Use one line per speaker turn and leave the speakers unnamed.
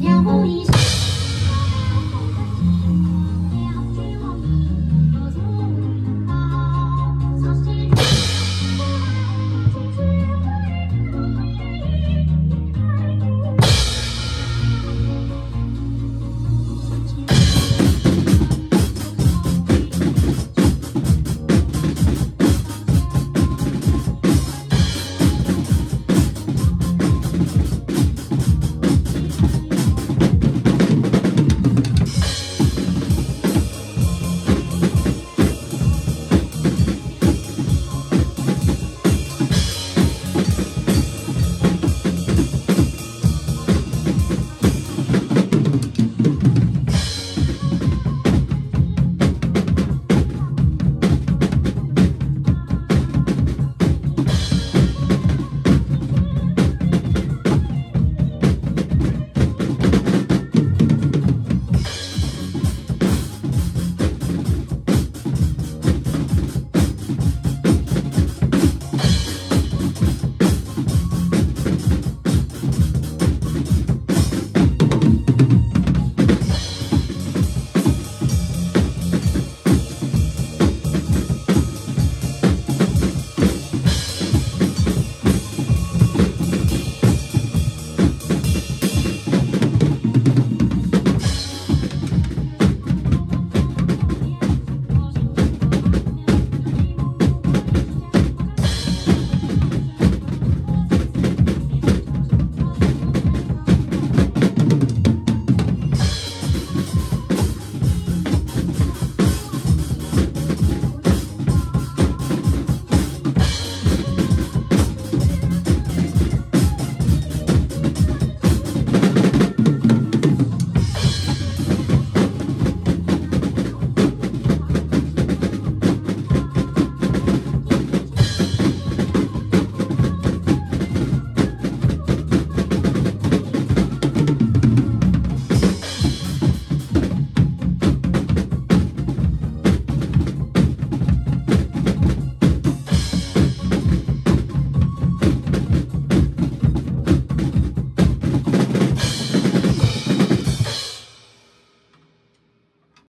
叫我一声。